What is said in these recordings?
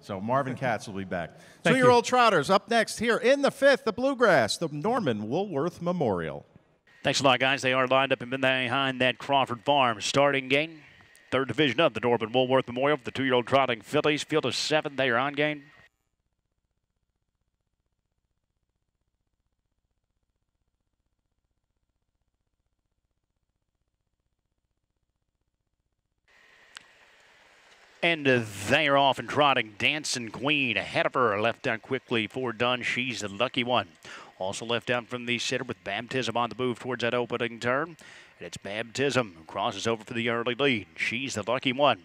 So Marvin Katz will be back. Thank Two year old trotters up next here in the fifth, the Bluegrass, the Norman Woolworth Memorial. Thanks a lot, guys. They are lined up and behind that Crawford Farm starting gate. Third division of the Norman Woolworth Memorial for the two year old trotting fillies. Field of seven, they are on game. And they are off and trotting. Dancing Queen ahead of her. Left down quickly for Dunn. She's the lucky one. Also left down from the center with Baptism on the move towards that opening turn. And it's Baptism who crosses over for the early lead. She's the lucky one.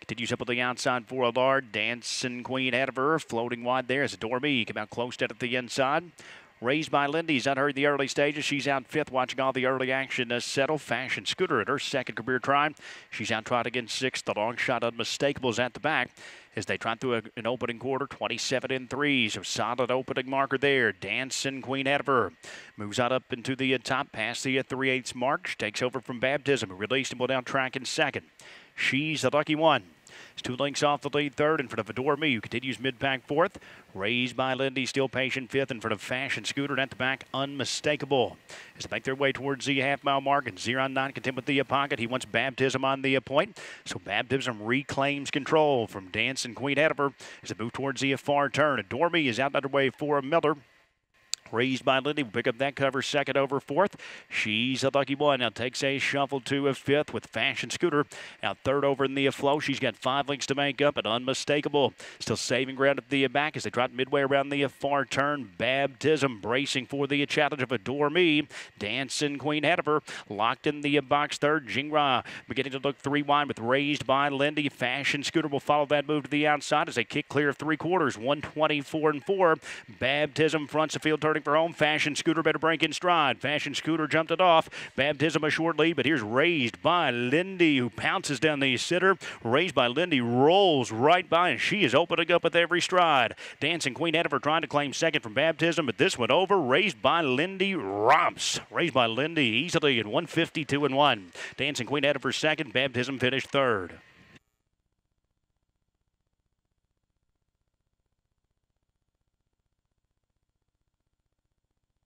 Continues up with the outside for Allard. Dancing Queen ahead of her. Floating wide there as Dormy come out close to at the inside. Raised by Lindy's in the early stages. She's out fifth, watching all the early action uh, settle. Fashion Scooter at her second career try. She's out trotting in sixth. The long shot unmistakable is at the back as they trot through a, an opening quarter, 27 in three. So solid opening marker there. Dancing Queen Ediver moves out up into the uh, top past the uh, 3 8 mark. She Takes over from Baptism, released will down track in second. She's the lucky one. It's two links off the lead third in front of Adore Me, who continues mid-pack fourth. Raised by Lindy, still patient fifth in front of Fashion Scooter. And at the back, unmistakable. As they make their way towards the half-mile mark, and Zeron not content with the pocket. He wants Baptism on the point. So Baptism reclaims control from Dancing Queen Hediver as they move towards the far turn. Adore Me is out underway for Miller. Raised by Lindy. We'll pick up that cover second over fourth. She's a lucky one. Now takes a shuffle to a fifth with Fashion Scooter. Out third over in the flow. She's got five links to make up and unmistakable. Still saving ground at the back as they trot midway around the far turn. Baptism bracing for the challenge of Adore Me. Dancing Queen Hediver locked in the box third. Gingras beginning to look three wide with Raised by Lindy. Fashion Scooter will follow that move to the outside as they kick clear of three quarters. 124 and four. Baptism fronts the field turn for home. Fashion Scooter better break in stride. Fashion Scooter jumped it off. Baptism a short lead, but here's raised by Lindy, who pounces down the sitter. Raised by Lindy rolls right by, and she is opening up with every stride. Dancing Queen Ediver trying to claim second from Baptism, but this one over. Raised by Lindy romps. Raised by Lindy easily at 152 and 1. Dancing Queen Ediver second. Baptism finished third.